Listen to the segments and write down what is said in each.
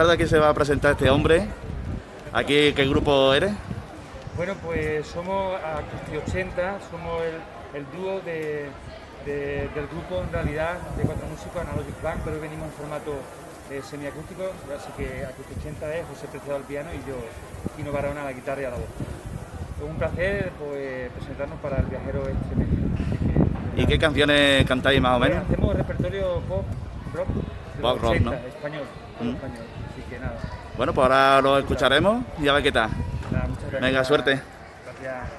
Aquí se va a presentar este hombre. Aquí, ¿qué grupo eres? Bueno, pues somos Acústico 80, somos el, dúo del grupo en realidad de cuatro músicos Analogic Band, pero venimos en formato eh, semiacústico, así que Acústico 80 es José Preciado al piano y yo, Kino a la guitarra y a la voz. Es un placer pues, presentarnos para el viajero este medio. ¿Y qué canciones cantáis más o menos? hacemos repertorio pop, rock, pop, rock, ¿no? español, ¿Mm? español, que nada. Bueno, pues ahora lo escucharemos y a ver qué tal. Venga, suerte. Gracias.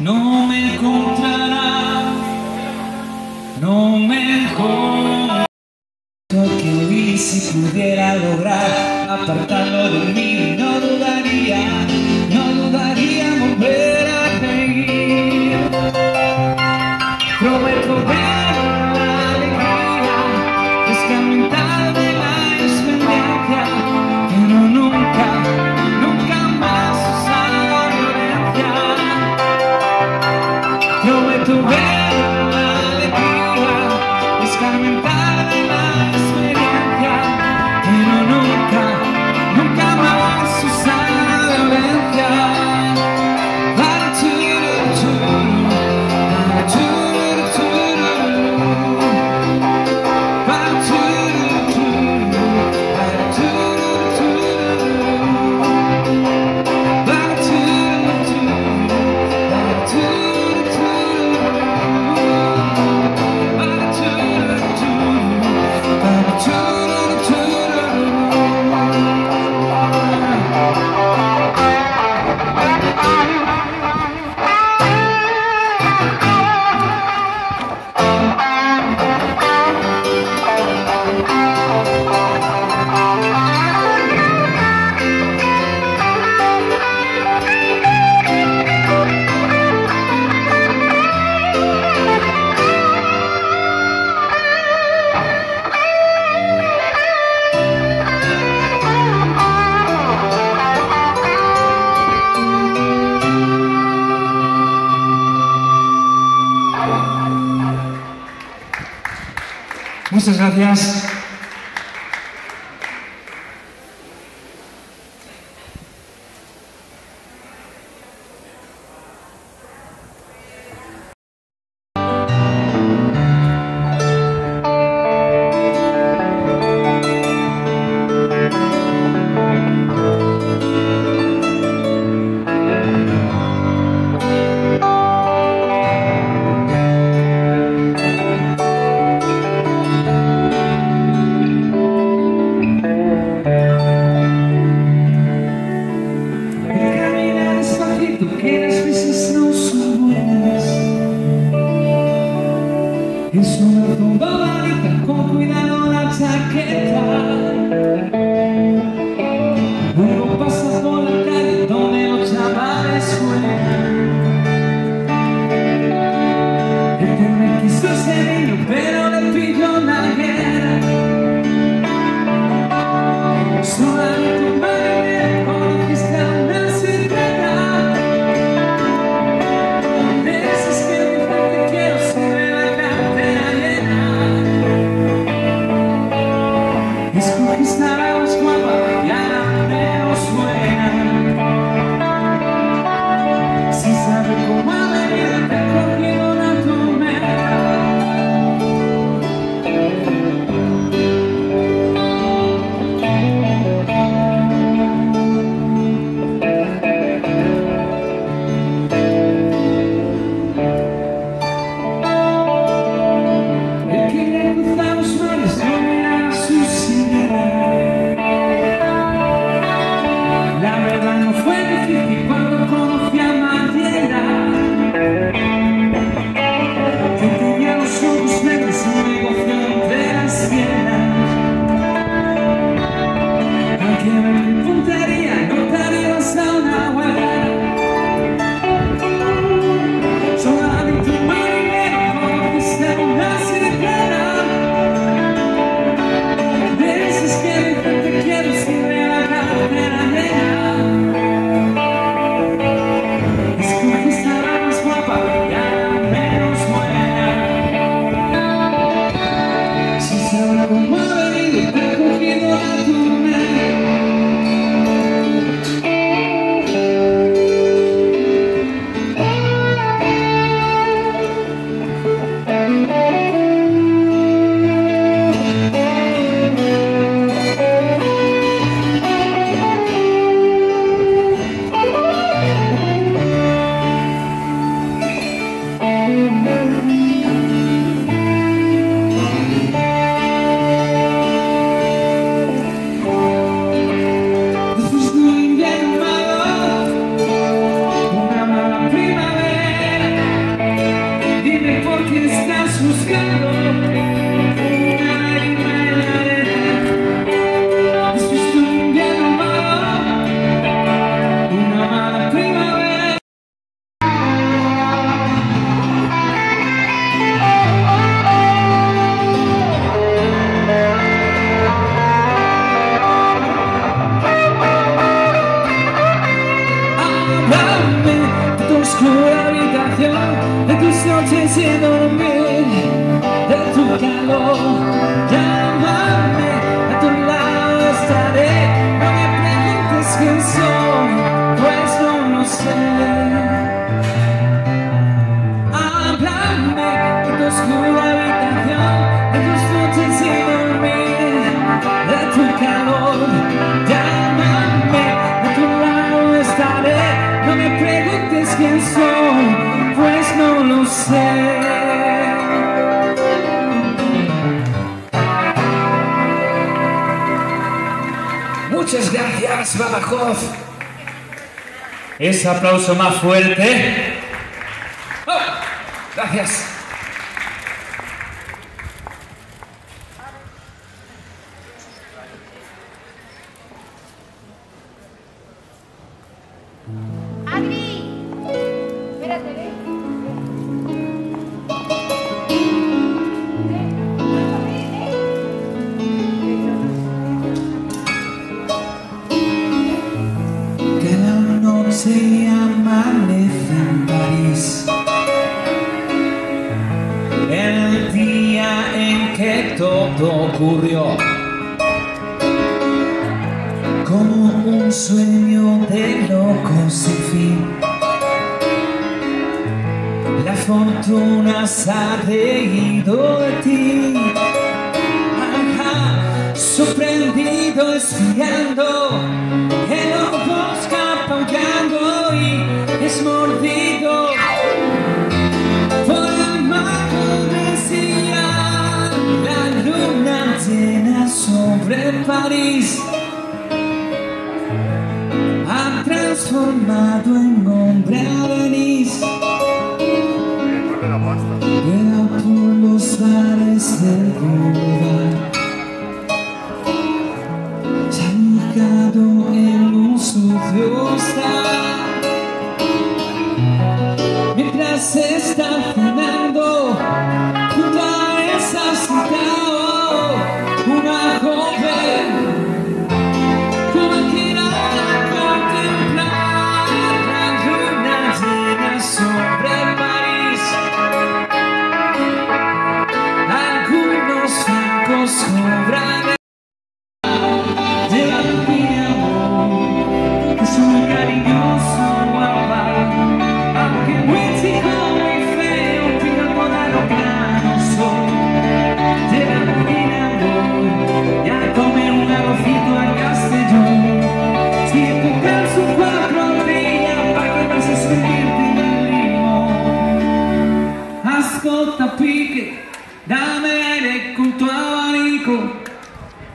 No me encontrará, the way il sole tomba vanita con cui danno la giacchetta. Amen. Nicolás Ese aplauso más fuerte. Oh, gracias. es mordido por el mago la luna llena sobre París ha transformado en hombre a Denise.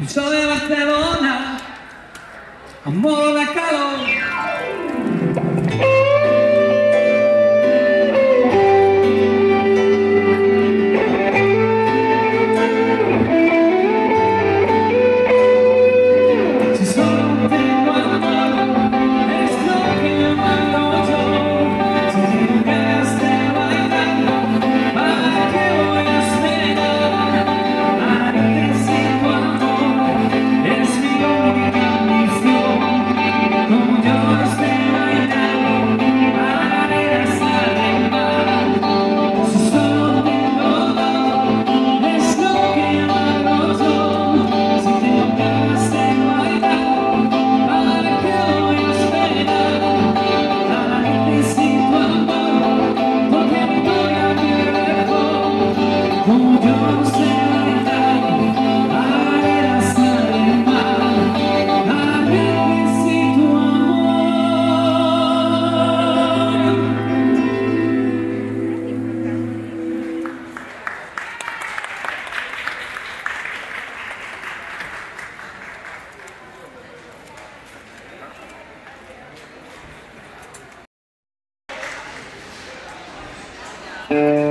Yo de Barcelona, amor de calor. Mm-hmm.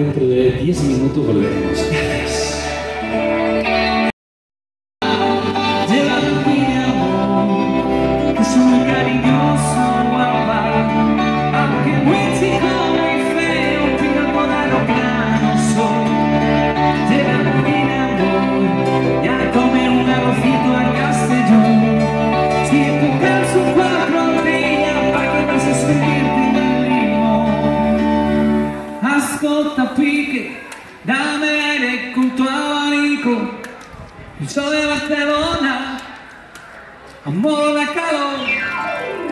Dentro de 10 minutos volveremos. Amor da calor. Si